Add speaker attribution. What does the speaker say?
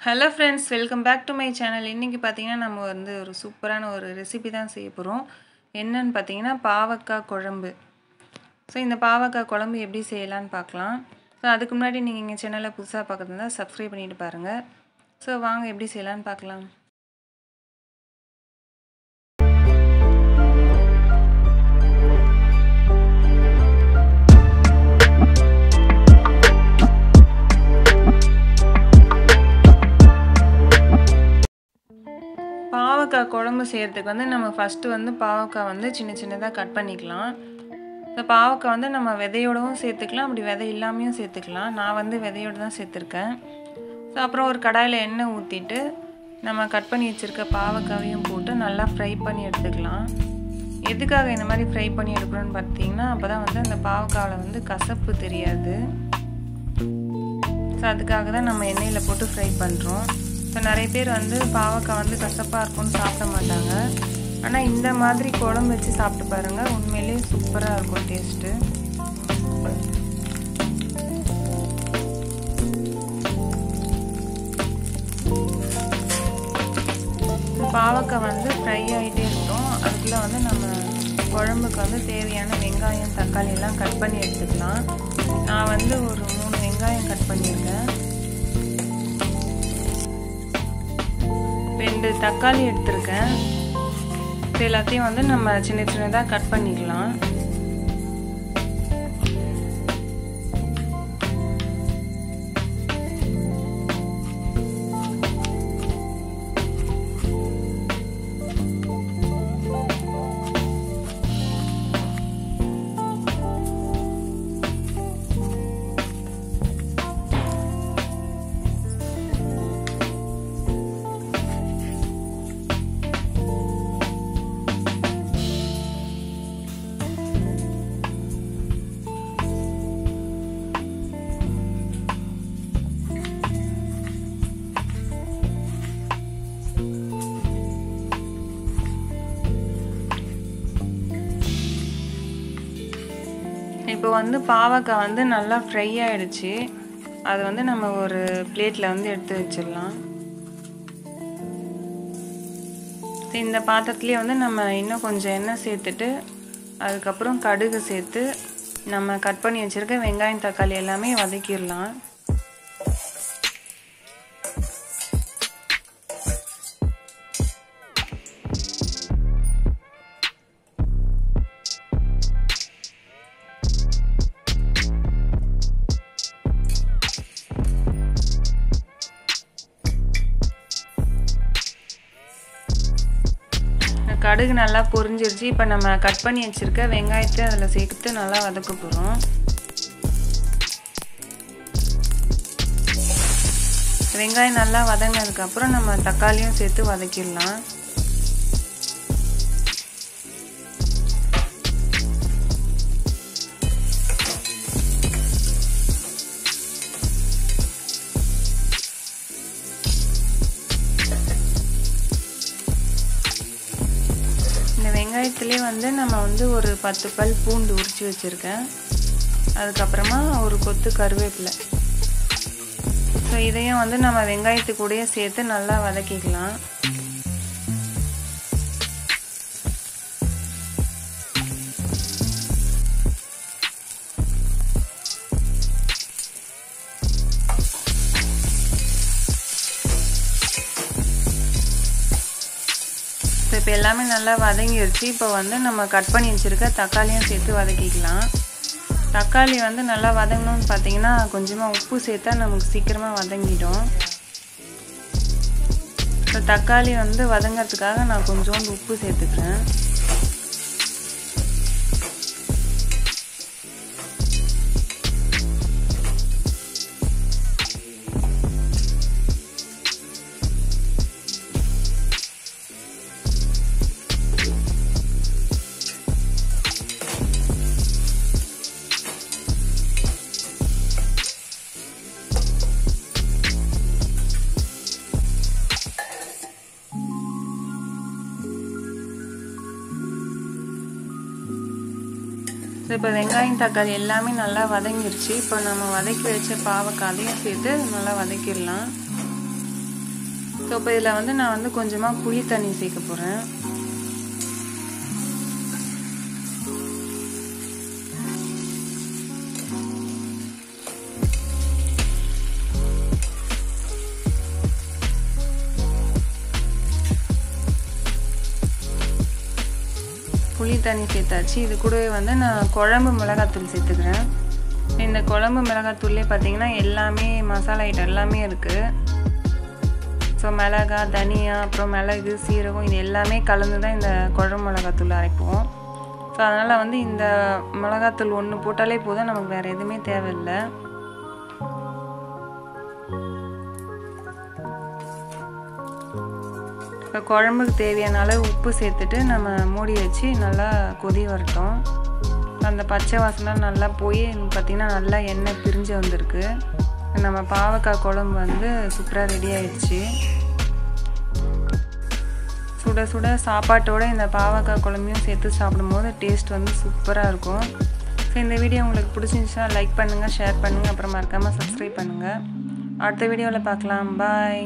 Speaker 1: Hello friends welcome back to my channel இன்றைக்கி பார்த்தீங்கன்னா நம்ம வந்து ஒரு சூப்பரான ஒரு ரெசிபி தான் செய்ய போகிறோம் என்னன்னு பார்த்தீங்கன்னா பாவக்காய் குழம்பு. ஸோ இந்த பாவக்காய் குழம்பு எப்படி செய்யலான்னு பார்க்கலாம் ஸோ அதுக்கு முன்னாடி நீங்கள் எங்கள் சேனலை புதுசாக பார்க்குறதா சப்ஸ்கிரைப் பண்ணிட்டு பாருங்கள் ஸோ வாங்க எப்படி செய்யலான்னு பார்க்கலாம் குழம்பு செய்கிறதுக்கு வந்து நம்ம ஃபஸ்ட்டு வந்து பாவக்காய் வந்து சின்ன சின்னதாக கட் பண்ணிக்கலாம். இந்த பாவக்காய் வந்து நம்ம விதையோடவும் சேர்த்துக்கலாம் அப்படி விதை இல்லாமையும் சேர்த்துக்கலாம். நான் வந்து விதையோடு தான் சேர்த்துருக்கேன். ஸோ அப்புறம் ஒரு கடாயில் எண்ணெய் ஊற்றிட்டு நம்ம கட் பண்ணி வச்சுருக்க பாவக்காவையும் போட்டு நல்லா ஃப்ரை பண்ணி எடுத்துக்கலாம். எதுக்காக இந்த மாதிரி ஃப்ரை பண்ணி எடுக்கணும்னு பார்த்தீங்கன்னா அப்போ தான் வந்து அந்த பாவக்காவில் வந்து கசப்பு தெரியாது. ஸோ அதுக்காக தான் நம்ம எண்ணெயில் போட்டு ஃப்ரை பண்ணுறோம் ஸோ நிறைய பேர் வந்து பாவக்காய் வந்து கசப்பாக இருக்கும்னு சாப்பிட மாட்டாங்க. ஆனால் இந்த மாதிரி குழம்பு வச்சு சாப்பிட்டு பாருங்கள் உண்மையிலேயே சூப்பராக இருக்கும் டேஸ்ட்டு பாவக்காய் வந்து ஃப்ரை ஆகிட்டே இருக்கும். அதுக்குள்ளே வந்து நம்ம குழம்புக்கு வந்து தேவையான வெங்காயம் தக்காளி எல்லாம் கட் பண்ணி எடுத்துக்கலாம். நான் வந்து ஒரு மூணு வெங்காயம் கட் பண்ணியிருக்கேன். தக்காளி எடுத்திருக்கேன். இது எல்லாத்தையும் வந்து நம்ம சின்ன சின்னதாக கட் பண்ணிக்கலாம். இப்போ வந்து பாவக்காய் வந்து நல்லா ஃப்ரை ஆகிடுச்சு அது வந்து நம்ம ஒரு பிளேட்டில் வந்து எடுத்து வச்சிடலாம். இந்த பாத்திரத்துலேயே வந்து நம்ம இன்னும் கொஞ்சம் எண்ணெய் சேர்த்துட்டு அதுக்கப்புறம் கடுகு சேர்த்து நம்ம கட் பண்ணி வச்சுருக்க வெங்காயம் தக்காளி எல்லாமே வதக்கிடலாம். கடுகு நல்லா பொரிஞ்சிருச்சு. இப்போ நம்ம கட் பண்ணி வச்சுருக்க வெங்காயத்தை அதில் சேர்த்து நல்லா வதக்க போகிறோம் வெங்காயம் நல்லா வதங்கினதுக்கப்புறம் நம்ம தக்காளியும் சேர்த்து வதக்கிடலாம். வெங்காயத்துலேயே வந்து நம்ம வந்து ஒரு பத்து பல் பூண்டு உரித்து வச்சுருக்கேன். அதுக்கப்புறமா ஒரு கொத்து கருவேப்பிலை. ஸோ இதையும் வந்து நம்ம வெங்காயத்து கூடயே சேர்த்து நல்லா வதக்கிக்கலாம். எல்லாமே நல்லா வதங்கிடுச்சு இப்போ வந்து நம்ம கட் பண்ணி வச்சுருக்க தக்காளியும் சேர்த்து வதக்கிக்கலாம். தக்காளி வந்து நல்லா வதங்கணும்னு பார்த்தீங்கன்னா கொஞ்சமாக உப்பு சேர்த்தா நமக்கு சீக்கிரமாக வதங்கிடும். இப்போ தக்காளி வந்து வதங்கிறதுக்காக நான் கொஞ்சோண்டு உப்பு சேர்த்துக்கிறேன். இப்போ வெங்காயம் தக்காளி எல்லாமே நல்லா வதங்கிருச்சு. இப்போ நம்ம வதக்கி வச்ச பாவக்காதையும் சேர்த்து நல்லா வதக்கிடலாம். ஸோ இப்போ இதில் வந்து நான் வந்து கொஞ்சமாக புளி தண்ணி சேர்க்க போகிறேன் புளி தண்ணி சேர்த்தாச்சு இது கூடவே வந்து நான் குழம்பு மிளகாத்தூள் சேர்த்துக்கிறேன். இந்த குழம்பு மிளகாத்தூள்லே பார்த்தீங்கன்னா எல்லாமே மசாலா ஐட்டம் எல்லாமே இருக்குது ஸோ மிளகா தனியா அப்புறம் மிளகு சீரகம் இது எல்லாமே கலந்து தான் இந்த குழம்பு மிளகாத்தூள் அரைப்போம். ஸோ அதனால் வந்து இந்த மிளகாத்தூள் ஒன்று போட்டாலே போதும். நமக்கு வேறு எதுவுமே தேவையில்லை. குழம்புக்கு தேவையான அளவு உப்பு சேர்த்துட்டு நம்ம மூடி வச்சு நல்லா கொதி வரட்டும். அந்த பச்சை வாசனை நல்லா போய் பார்த்திங்கன்னா நல்லா எண்ணெய் பிரிஞ்சு வந்திருக்கு. நம்ம பாவக்காய் குழம்பு வந்து சூப்பராக ரெடி ஆயிடுச்சு. சுட சுட சாப்பாட்டோட இந்த பாவக்காய் குழம்பையும் சேர்த்து சாப்பிடும்போது டேஸ்ட் வந்து சூப்பராக இருக்கும். ஸோ இந்த வீடியோ உங்களுக்கு பிடிச்சிருந்துச்சுன்னா லைக் பண்ணுங்கள் ஷேர் பண்ணுங்கள் அப்புறம் மறக்காமல் சப்ஸ்கிரைப் பண்ணுங்கள் அடுத்த வீடியோவில் பார்க்கலாம். பாய்